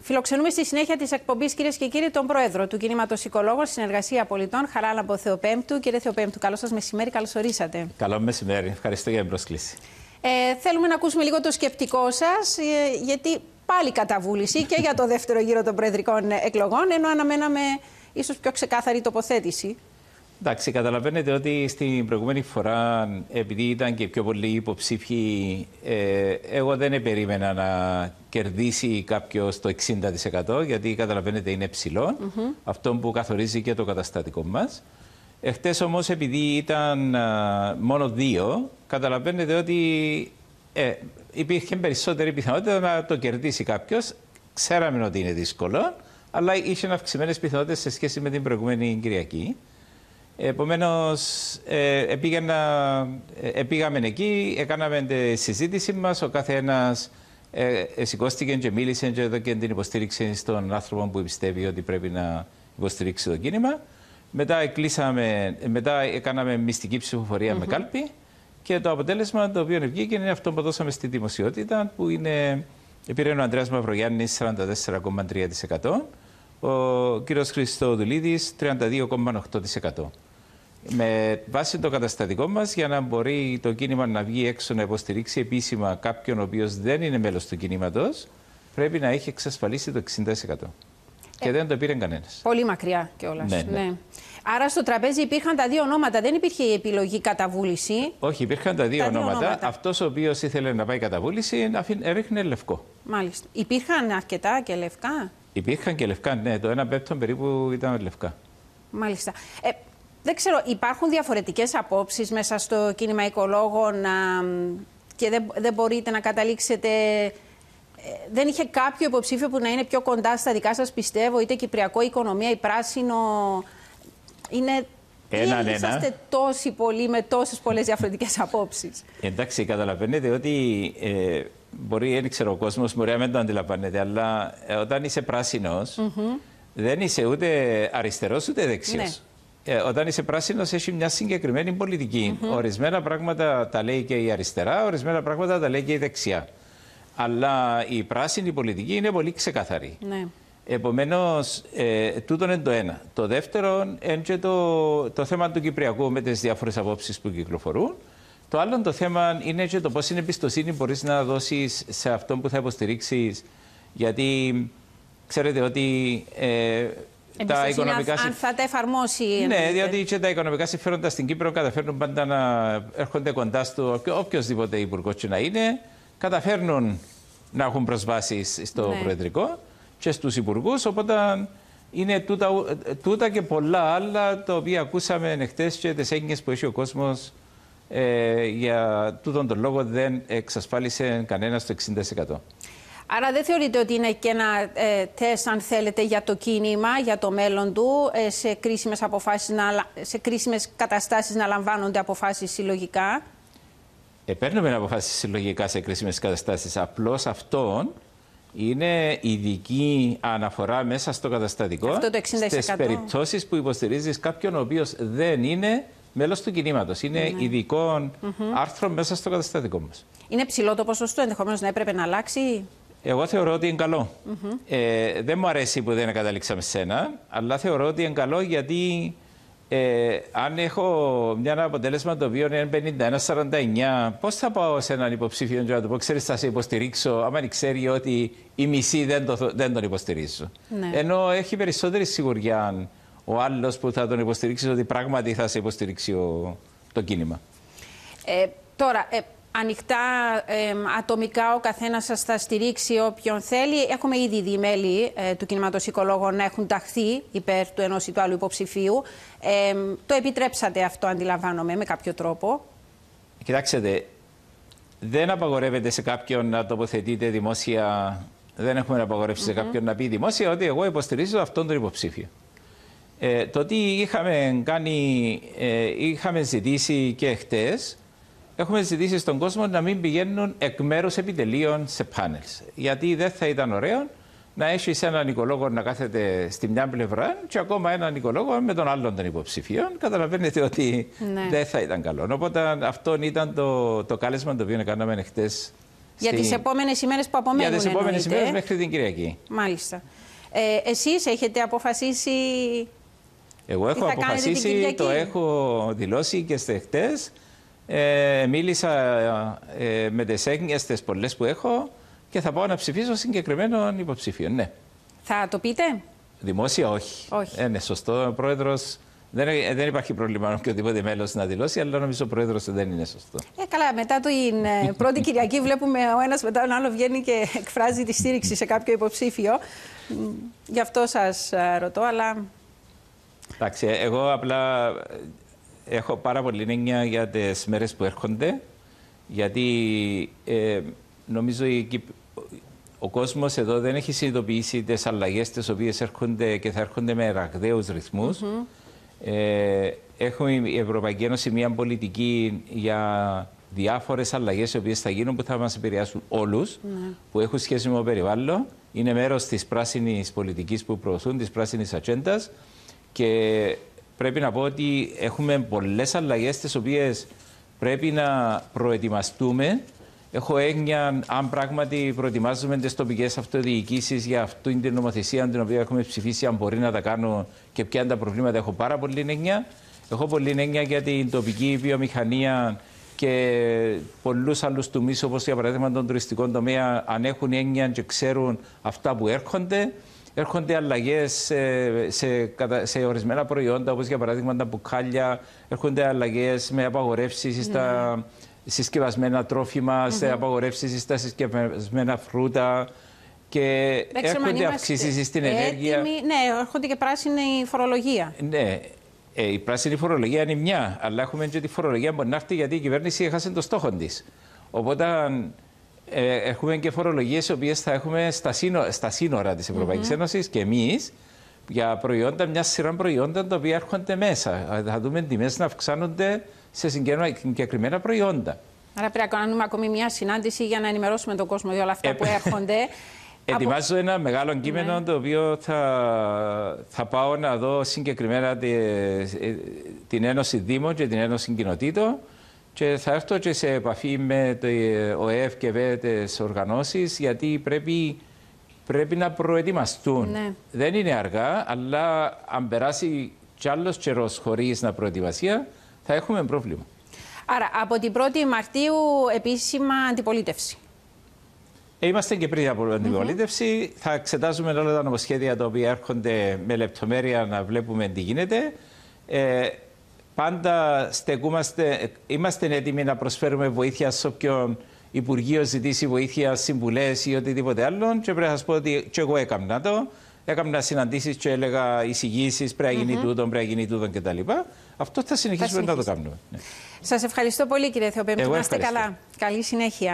Φιλοξενούμε στη συνέχεια της εκπομπής, κυρίες και κύριοι, τον πρόεδρο του κινήματος Οικολόγων Συνεργασία Πολιτών, Χαράλαμπο Θεοπέμπτου. Κύριε Θεοπέμπτου, καλό σας μεσημέρι, καλώς ορίσατε. Καλό μεσημέρι, ευχαριστώ για την πρόσκληση. Ε, θέλουμε να ακούσουμε λίγο το σκεπτικό σας, ε, γιατί πάλι καταβούληση και για το δεύτερο γύρο των προεδρικών εκλογών, ενώ αναμέναμε ίσως πιο ξεκάθαρη τοποθέτηση. Εντάξει, καταλαβαίνετε ότι στην προηγούμενη φορά, επειδή ήταν και πιο πολλοί υποψήφοι, ε, εγώ δεν περίμενα να κερδίσει κάποιος το 60%, γιατί καταλαβαίνετε είναι ψηλό, αυτό που καθορίζει και το καταστατικό μας. Εχθές όμως, επειδή ήταν μόνο δύο, καταλαβαίνετε ότι ε, υπήρχε περισσότερη πιθανότητα να το κερδίσει κάποιος. Ξέραμε ότι είναι δύσκολο, αλλά είχε αυξημένες πιθανότητες σε σχέση με την προηγούμενη Κυριακή. Επομένως, ε, ε, πήγαμε εκεί, έκαναμε τη συζήτηση μας. Ο κάθε ένα ε, ε, σηκώστηκε και μίλησε και έδωκε την υποστήριξη στον άνθρωπο που πιστεύει ότι πρέπει να υποστηρίξει το κίνημα. Μετά, εκλείσαμε, μετά έκαναμε μυστική ψηφοφορία με κάλπη και το αποτέλεσμα το οποίο βγήκε είναι αυτό που δώσαμε στη δημοσιότητα που είναι πήρε ο Ανδρέας Μαυρογιάννης 44,3%, ο κύριος Χριστοδουλίδης 32,8% με βάση το καταστατικό μας για να μπορεί το κίνημα να βγει έξω να υποστηρίξει επίσημα κάποιον ο οποίος δεν είναι μέλος του κινήματος, πρέπει να έχει εξασφαλίσει το 60%. Και ε, δεν το πήρε κανένας. Πολύ μακριά κιόλας. Ναι, ναι. ναι. Άρα στο τραπέζι υπήρχαν τα δύο ονόματα, δεν υπήρχε η επιλογή καταβούληση. Όχι, υπήρχαν τα δύο, ονόματα. Αυτός ο οποίος ήθελε να πάει καταβούληση έριχνε λευκό. Μάλιστα. Υπήρχαν αρκετά και λευκά; Υπήρχαν και λευκά, ναι. Το ένα πέπτον περίπου ήταν λευκά. Μάλιστα. Ε, δεν ξέρω, υπάρχουν διαφορετικές απόψεις μέσα στο κίνημα οικολόγων και δεν, δεν μπορείτε να καταλήξετε... Ε, δεν είχε κάποιο υποψήφιο που να είναι πιο κοντά στα δικά σας, πιστεύω, είτε κυπριακό οικονομία ή πράσινο. Είναι Έναν, ή είσαστε τόσοι πολλοί με τόσες πολλές διαφορετικές απόψεις. Εντάξει, καταλαβαίνετε ότι ε, μπορεί, δεν ξέρω, ο κόσμος μπορεί να μην το αντιλαμβάνεται, αλλά ε, όταν είσαι πράσινος, δεν είσαι ούτε αριστερός ούτε δεξιός. Ναι ε, όταν είσαι πράσινος, έχει μια συγκεκριμένη πολιτική. Mm -hmm. Ορισμένα πράγματα τα λέει και η αριστερά, ορισμένα πράγματα τα λέει και η δεξιά. Αλλά η πράσινη πολιτική είναι πολύ ξεκαθαρή. Ναι. Επομένως, ε, τούτο είναι το ένα. Το δεύτερο είναι και το, το θέμα του Κυπριακού με τις διάφορες απόψεις που κυκλοφορούν. Το άλλο το θέμα είναι και το πόση εμπιστοσύνη μπορείς να δώσεις σε αυτόν που θα υποστηρίξεις. Γιατί ξέρετε ότι ε, τα οικονομικά αν θα τα εφαρμόσει. Ναι, διότι και τα οικονομικά συμφέροντα στην Κύπρο καταφέρνουν πάντα να έρχονται κοντά στο οποιοδήποτε υπουργός και να είναι, καταφέρνουν να έχουν προσβάσεις στο ναι. Προεδρικό και στους υπουργούς. Οπότε είναι τούτα, τούτα, και πολλά άλλα τα οποία ακούσαμε εχθές και τις έννοιες που έχει ο κόσμος ε, για τούτον τον λόγο δεν εξασφάλισε κανένας το 60%. Άρα δεν θεωρείτε ότι είναι και ένα ε, τεστ, αν θέλετε, για το κίνημα, για το μέλλον του, ε, σε, κρίσιμες αποφάσεις να, σε κρίσιμες καταστάσεις να λαμβάνονται αποφάσεις συλλογικά; Ε, παίρνουμε αποφάσεις συλλογικά σε κρίσιμες καταστάσεις. Απλώς αυτόν είναι ειδική αναφορά μέσα στο καταστατικό Αυτό το 60%. στις περιπτώσεις που υποστηρίζεις κάποιον ο οποίος δεν είναι μέλος του κινήματος. Είναι ναι. ειδικό mm άρθρο μέσα στο καταστατικό μας. Είναι ψηλό το ποσοστό, ενδεχομένως να έπρεπε να αλλάξει; Εγώ θεωρώ ότι είναι καλό. ε, δεν μου αρέσει που δεν καταλήξαμε σε ένα, αλλά θεωρώ ότι είναι καλό γιατί ε, αν έχω μια αποτέλεσμα το οποίο είναι 51-49, πώς θα πάω σε έναν υποψήφιο και να του πω: Ξέρεις, θα σε υποστηρίξω, άμα ξέρει ότι η μισή δεν, το, δεν τον υποστηρίζω. Ναι. Ενώ έχει περισσότερη σιγουριά ο άλλος που θα τον υποστηρίξεις ότι πράγματι θα σε υποστηρίξει το κίνημα. Ε, τώρα, ε, ανοιχτά, ατομικά ο καθένας σας θα στηρίξει όποιον θέλει. Έχουμε ήδη δει μέλη ε, του κινήματο οικολόγων να έχουν ταχθεί υπέρ του ενός ή του άλλου υποψηφίου. το επιτρέψατε αυτό, αντιλαμβάνομαι, με κάποιο τρόπο. Κοιτάξτε, δεν απαγορεύεται σε κάποιον να τοποθετείτε δημόσια. Δεν έχουμε απαγορεύσει σε κάποιον να πει δημόσια ότι εγώ υποστηρίζω αυτόν τον υποψήφιο. Ε, το τι είχαμε κάνει, ε, είχαμε ζητήσει και χτες, έχουμε ζητήσει στον κόσμο να μην πηγαίνουν εκ μέρους επιτελείων σε πάνελς. Γιατί δεν θα ήταν ωραίο να έχει έναν οικολόγο να κάθεται στη μια πλευρά και ακόμα έναν οικολόγο με τον άλλον των υποψηφίων. Καταλαβαίνετε ότι ναι. δεν θα ήταν καλό. Οπότε αυτό ήταν το, το κάλεσμα το οποίο κάναμε χτες Για τις επόμενες ημέρες που απομένουν. Για τις επόμενες ημέρες ε; μέχρι την Κυριακή. Μάλιστα. Ε, Εσείς έχετε αποφασίσει. Εγώ έχω αποφασίσει, το έχω δηλώσει και στι Ε, μίλησα ε, με τις έγνοιε πολλές που έχω και θα πάω να ψηφίσω συγκεκριμένο υποψήφιο. Ναι. Θα το πείτε; Δημόσια όχι. όχι. Ε, ναι, σωστό. Ο πρόεδρος δεν, δεν υπάρχει πρόβλημα οποιοδήποτε μέλος να δηλώσει, αλλά νομίζω ο πρόεδρος δεν είναι σωστό. Ε, καλά, μετά την ε, πρώτη Κυριακή βλέπουμε ο ένας μετά τον άλλο βγαίνει και εκφράζει τη στήριξη σε κάποιο υποψήφιο. Γι' αυτό σας ε, ρωτώ, αλλά. Εντάξει, εγώ απλά ε, έχω πάρα πολύ έννοια για τις μέρες που έρχονται, γιατί ε, νομίζω η, ο κόσμος εδώ δεν έχει συνειδητοποιήσει τις αλλαγές τις οποίες έρχονται και θα έρχονται με ραγδαίους ρυθμούς. Ε, έχουμε η Ευρωπαϊκή Ένωση μια πολιτική για διάφορες αλλαγές οι οποίες θα γίνουν που θα μας επηρεάσουν όλους, ναι. που έχουν σχέση με το περιβάλλον. Είναι μέρος της πράσινης πολιτικής που προωθούν, της πράσινης ατζέντας. και πρέπει να πω ότι έχουμε πολλές αλλαγές τις οποίες πρέπει να προετοιμαστούμε Έχω έγνοια αν πράγματι προετοιμάζουμε τις τοπικές αυτοδιοικήσεις για αυτή την νομοθεσία την οποία έχουμε ψηφίσει, αν μπορεί να τα κάνω και ποια είναι τα προβλήματα. Έχω πάρα πολύ έγνοια. Έχω πολύ έγνοια για την τοπική βιομηχανία και πολλούς άλλους τομείς, όπως για παράδειγμα τον τουριστικό τομέα, αν έχουν έννοια και ξέρουν αυτά που έρχονται. Έρχονται αλλαγές σε, σε, σε, ορισμένα προϊόντα, όπως για παράδειγμα τα μπουκάλια. Έρχονται αλλαγές με απαγορεύσεις στα ναι συσκευασμένα τρόφιμα, mm -hmm. σε απαγορεύσεις στα συσκευασμένα φρούτα. Και έρχονται αυξήσεις στην ενέργεια. Ναι, έρχονται και πράσινη φορολογία. Ναι, ε, η πράσινη φορολογία είναι μια, αλλά έχουμε και τη φορολογία που να έρθει γιατί η κυβέρνηση έχασε το στόχο της. Οπότε ε, έχουμε και φορολογίες οι οποίες θα έχουμε στα, σύνορα, στα σύνορα της Ευρωπαϊκής mm -hmm. Ένωσης και εμείς για προϊόντα, μια σειρά προϊόντα τα οποία έρχονται μέσα. Θα δούμε τιμές να αυξάνονται σε συγκεκριμένα προϊόντα. Άρα πρέπει να κάνουμε ακόμη μια συνάντηση για να ενημερώσουμε τον κόσμο για όλα αυτά ε, που έρχονται. Ετοιμάζω ένα μεγάλο κείμενο ναι. το οποίο θα, θα πάω να δω συγκεκριμένα τη, την Ένωση Δήμων και την Ένωση Κοινοτήτων και θα έρθω και σε επαφή με το ΟΕΦ και ΒΕ τις οργανώσεις γιατί πρέπει, πρέπει να προετοιμαστούν. Ναι. Δεν είναι αργά, αλλά αν περάσει κι άλλος καιρός χωρίς να προετοιμασία, θα έχουμε πρόβλημα. Άρα, από την 1η Μαρτίου επίσημα αντιπολίτευση. Ε, είμαστε και πριν από την αντιπολίτευση. Mm -hmm. Θα εξετάζουμε όλα τα νομοσχέδια τα οποία έρχονται με λεπτομέρεια να βλέπουμε τι γίνεται. Ε, πάντα στεκούμαστε, είμαστε έτοιμοι να προσφέρουμε βοήθεια σε όποιον Υπουργείο ζητήσει βοήθεια, συμβουλές ή οτιδήποτε άλλο. Και πρέπει να σας πω ότι και εγώ έκανα το. Έκανα συναντήσεις και έλεγα εισηγήσεις, πρέπει να γίνει mm -hmm. τούτο, πρέπει να γίνει τούτο κτλ. Αυτό θα συνεχίσουμε θα να το κάνουμε. Ναι. Σας ευχαριστώ πολύ, κύριε Θεοπέμπτη. Να είστε καλά. Καλή συνέχεια.